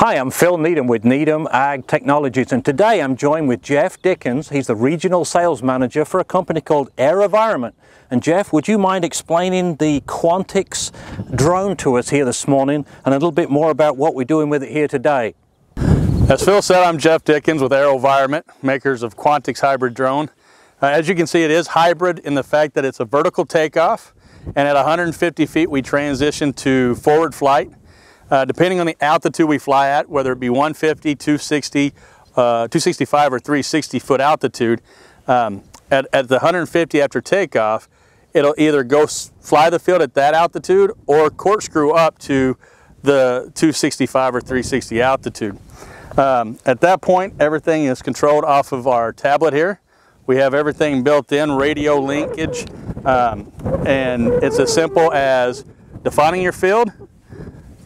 Hi, I'm Phil Needham with Needham Ag Technologies and today I'm joined with Jeff Dickens. He's the Regional Sales Manager for a company called Air AeroVironment. And Jeff, would you mind explaining the Quantix drone to us here this morning and a little bit more about what we're doing with it here today? As Phil said, I'm Jeff Dickens with Air AeroVironment, makers of Quantix Hybrid Drone. Uh, as you can see, it is hybrid in the fact that it's a vertical takeoff and at 150 feet we transition to forward flight uh, depending on the altitude we fly at, whether it be 150, 260, uh, 265 or 360 foot altitude, um, at, at the 150 after takeoff, it'll either go fly the field at that altitude or corkscrew up to the 265 or 360 altitude. Um, at that point, everything is controlled off of our tablet here. We have everything built in, radio linkage, um, and it's as simple as defining your field,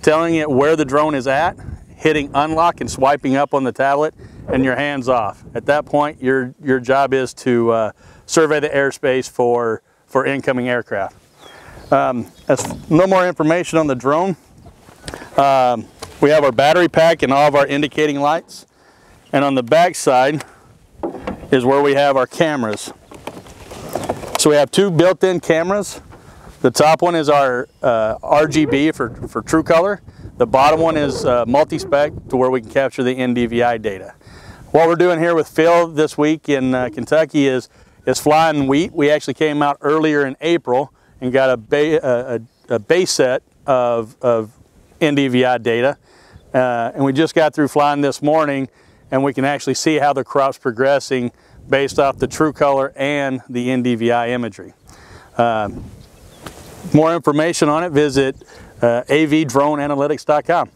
telling it where the drone is at, hitting unlock and swiping up on the tablet, and your hands off. At that point, your, your job is to uh, survey the airspace for, for incoming aircraft. Um, as no more information on the drone, um, we have our battery pack and all of our indicating lights. And on the back side is where we have our cameras. So we have two built-in cameras the top one is our uh, RGB for, for true color. The bottom one is uh, multi-spec to where we can capture the NDVI data. What we're doing here with Phil this week in uh, Kentucky is, is flying wheat. We actually came out earlier in April and got a, ba a, a base set of, of NDVI data. Uh, and we just got through flying this morning and we can actually see how the crop's progressing based off the true color and the NDVI imagery. Um, more information on it, visit uh, avdroneanalytics.com.